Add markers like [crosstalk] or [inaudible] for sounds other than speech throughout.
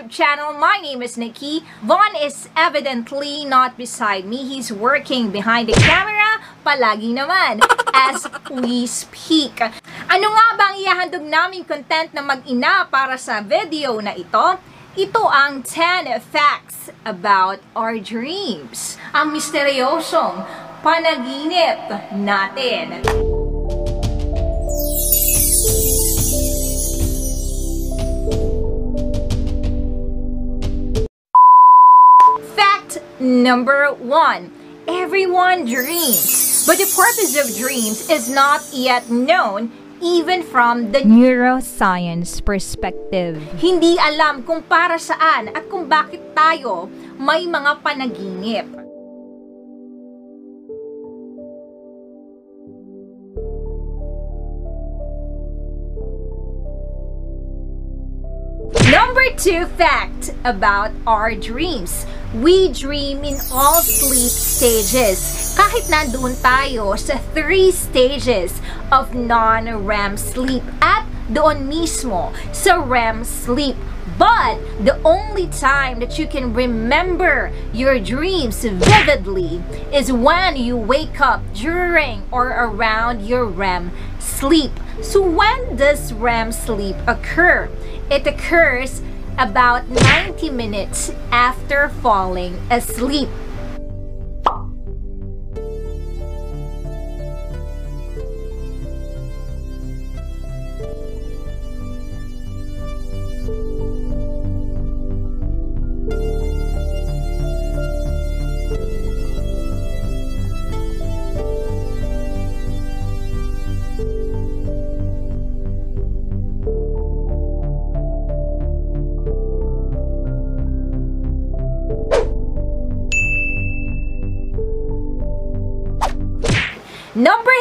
YouTube channel. My name is Nikki. Vaughn is evidently not beside me. He's working behind the camera, palagi naman, [laughs] as we speak. Ano nga ba ang ihahandog naming content na mag-ina para sa video na ito? Ito ang 10 facts about our dreams. Ang misteryosong panaginip natin. Number one. Everyone dreams, but the purpose of dreams is not yet known even from the neuroscience perspective. Hindi alam kung para saan at kung bakit tayo may mga panaginip. Two fact about our dreams. We dream in all sleep stages. Kahit nandoon tayo sa three stages of non-REM sleep at doon mismo sa REM sleep. But the only time that you can remember your dreams vividly is when you wake up during or around your REM sleep. So when does REM sleep occur? It occurs about 90 minutes after falling asleep.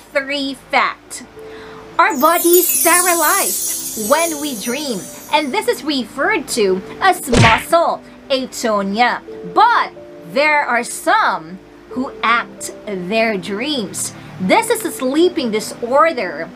Three fact. Our body is sterilized when we dream, and this is referred to as muscle atonia. But there are some who act their dreams. This is a sleeping disorder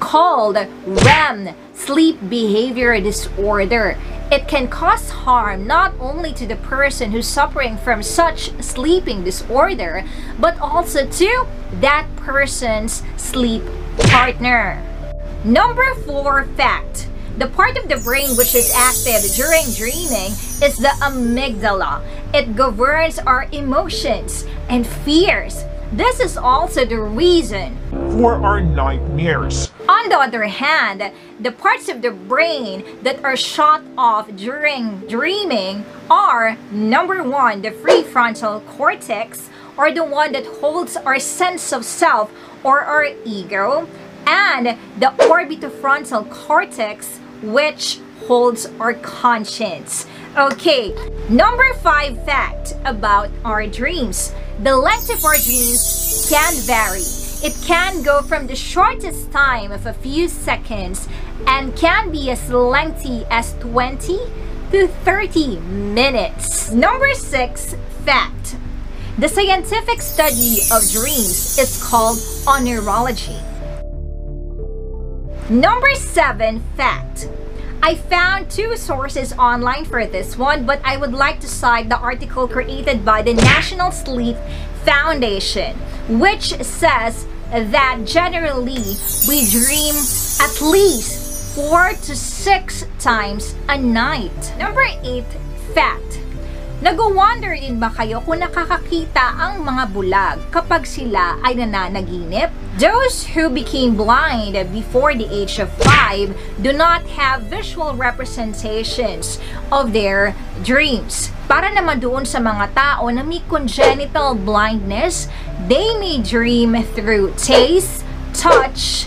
called REM, sleep behavior disorder. It can cause harm not only to the person who's suffering from such sleeping disorder, but also to that person's sleep partner. Number four fact. The part of the brain which is active during dreaming is the amygdala. It governs our emotions and fears. This is also the reason for our nightmares. On the other hand, the parts of the brain that are shut off during dreaming are number one, the prefrontal cortex, or the one that holds our sense of self or our ego, and the orbitofrontal cortex, which holds our conscience. Okay, number five fact about our dreams. The length of our dreams can vary. It can go from the shortest time of a few seconds and can be as lengthy as 20 to 30 minutes. Number six fact. The scientific study of dreams is called oneirology. Number seven fact. I found two sources online for this one, but I would like to cite the article created by the National Sleep Foundation, which says that generally we dream at least four to six times a night. Number eight fact. Nag-wonder din ba kayo kung nakakakita ang mga bulag kapag sila ay nananaginip? Those who became blind before the age of 5 do not have visual representations of their dreams. Para naman doon sa mga tao na may congenital blindness, they may dream through taste, touch,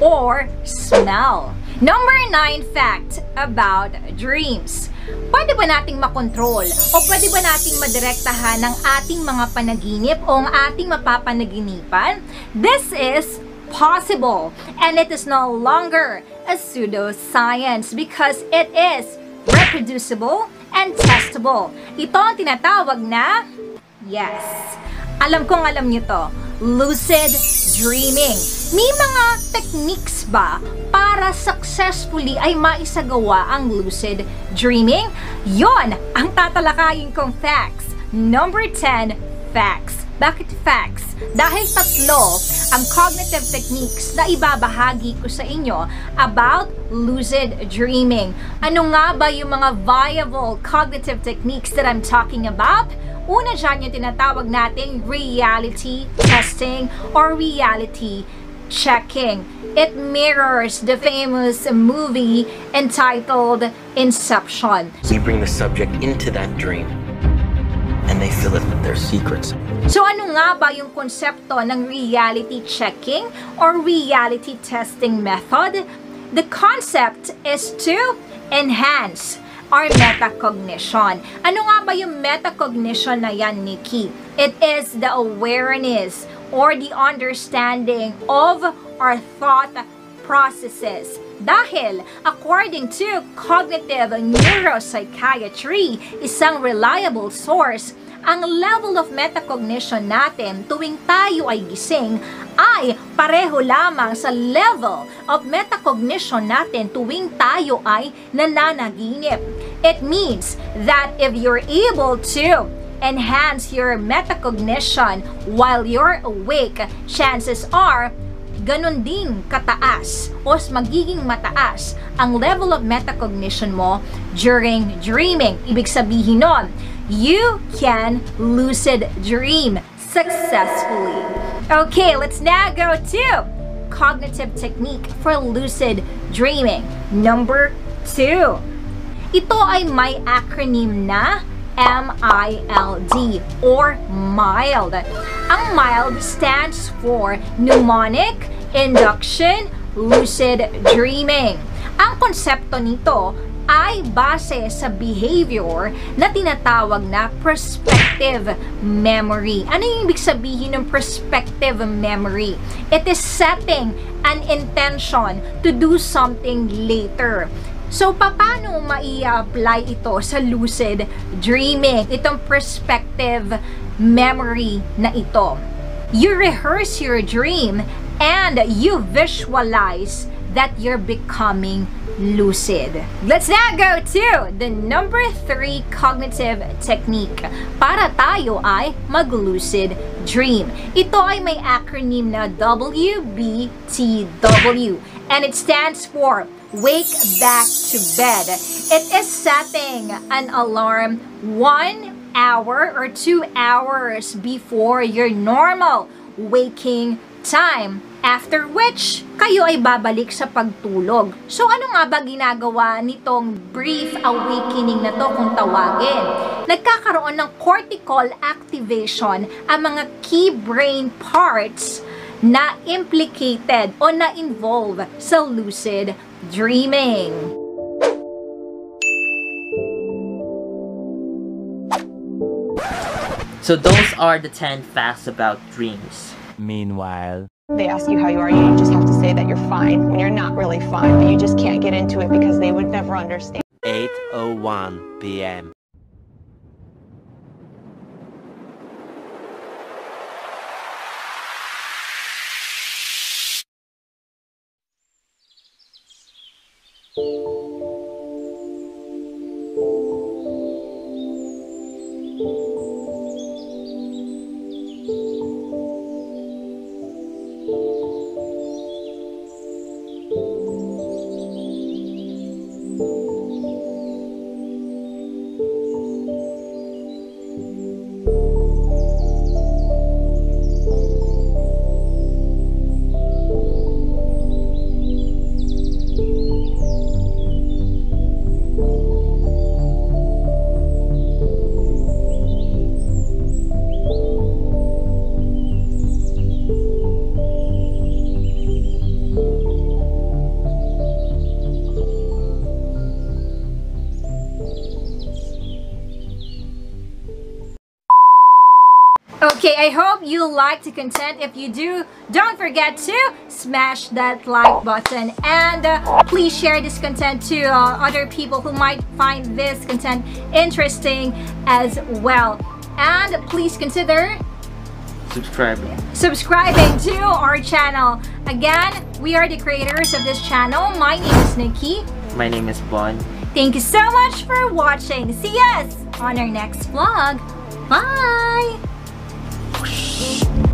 or smell. Number 9 fact about dreams. Pwede ba nating makontrol o pwede ba nating madirektahan ang ating mga panaginip o ang ating mapapanaginipan? This is possible and it is no longer a pseudoscience because it is reproducible and testable. Ito ang tinatawag na yes. Alam kong alam niyo to lucid dreaming. May mga techniques ba para successfully ay maisagawa ang lucid dreaming? Yon ang tatalakayin kong facts. Number 10, facts. Bakit facts? Dahil tatlo ang cognitive techniques na ibabahagi ko sa inyo about lucid dreaming. Ano nga ba yung mga viable cognitive techniques that I'm talking about? Una dyan yung tinatawag nating reality testing or reality checking. It mirrors the famous movie entitled Inception. We bring the subject into that dream and they fill it with their secrets. So ano nga ba yung konsepto ng reality checking or reality testing method? The concept is to enhance our metacognition. Ano nga ba yung metacognition na yan, Nikki? It is the awareness or the understanding of our thought processes. Dahil, according to cognitive neuropsychiatry, isang reliable source, ang level of metacognition natin tuwing tayo ay gising ay pareho lamang sa level of metacognition natin tuwing tayo ay nananaginip. It means that if you're able to enhance your metacognition while you're awake, chances are ganun din kataas o magiging mataas ang level of metacognition mo during dreaming. Ibig sabihin nun, you can lucid dream successfully. Okay, let's now go to cognitive technique for lucid dreaming. Number two. Ito ay may acronym na MILD or mild. Ang mild stands for mnemonic induction lucid dreaming. Ang konsepto nito ay base sa behavior na tinatawag na prospective memory. Ano yung ibig sabihin ng prospective memory? It is setting an intention to do something later. So, paano mai-apply ito sa lucid dreaming? Itong prospective memory na ito. You rehearse your dream and you visualize that you're becoming lucid. Let's now go to the number three cognitive technique para tayo ay mag-lucid dream. Ito ay may acronym na WBTW and it stands for Wake Back to Bed. It is setting an alarm one hour or two hours before your normal waking time. After which, kayo ay babalik sa pagtulog. So ano nga ba ginagawa nitong brief awakening na to kung tawagin? Nagkakaroon ng cortical activation ang mga key brain parts na implicated o na involve sa lucid dreaming. So those are the 10 facts about dreams. Meanwhile, They ask you how you are, you just have to say that you're fine when you're not really fine, but you just can't get into it because they would never understand. 8:01 p.m. I hope you like the content. If you do, don't forget to smash that like button and uh, please share this content to uh, other people who might find this content interesting as well. And please consider subscribing. subscribing to our channel. Again, we are the creators of this channel. My name is Nikki. My name is Bon. Thank you so much for watching. See us on our next vlog. Bye! Thank you.